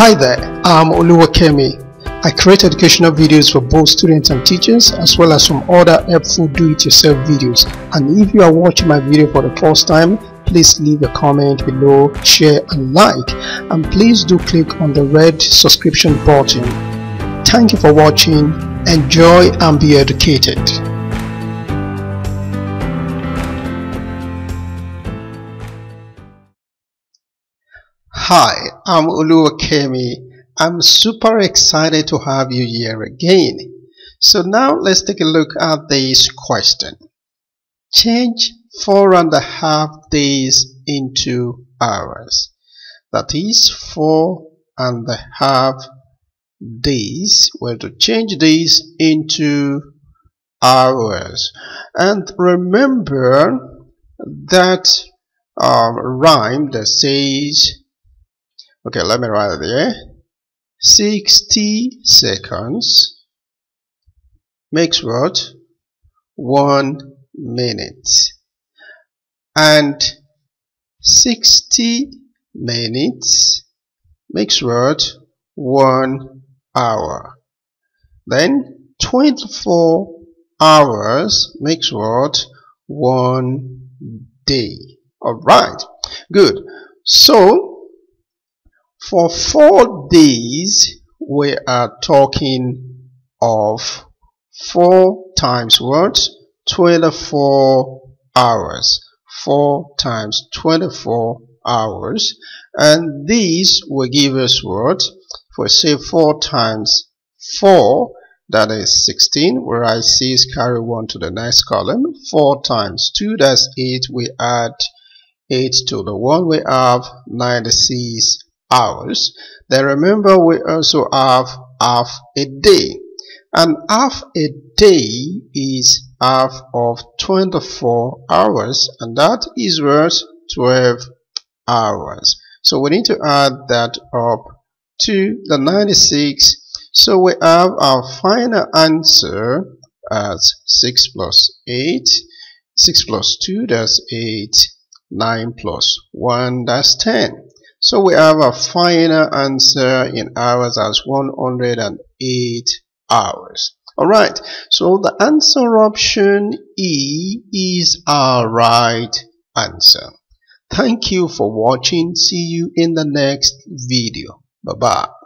Hi there, I'm Oluwakemi. I create educational videos for both students and teachers as well as some other helpful do-it-yourself videos. And if you are watching my video for the first time, please leave a comment below, share and like. And please do click on the red subscription button. Thank you for watching. Enjoy and be educated. Hi, I'm Oluwakemi. I'm super excited to have you here again. So now let's take a look at this question. Change four and a half days into hours. That is four and a half days. We're to change this into hours. And remember that um, rhyme that says Okay, let me write it there. 60 seconds makes what? One minute. And 60 minutes makes what? One hour. Then 24 hours makes what? One day. Alright, good. So, for four days, we are talking of 4 times what? 24 hours. 4 times 24 hours. And these will give us what? For say 4 times 4, that is 16, where I see is carry 1 to the next column. 4 times 2, that's 8. We add 8 to the 1, we have 96 hours. Then remember we also have half a day. And half a day is half of 24 hours and that is worth 12 hours. So we need to add that up to the 96. So we have our final answer as 6 plus 8. 6 plus 2 that's 8. 9 plus 1 that's 10. So we have a final answer in hours as 108 hours. Alright, so the answer option E is our right answer. Thank you for watching. See you in the next video. Bye-bye.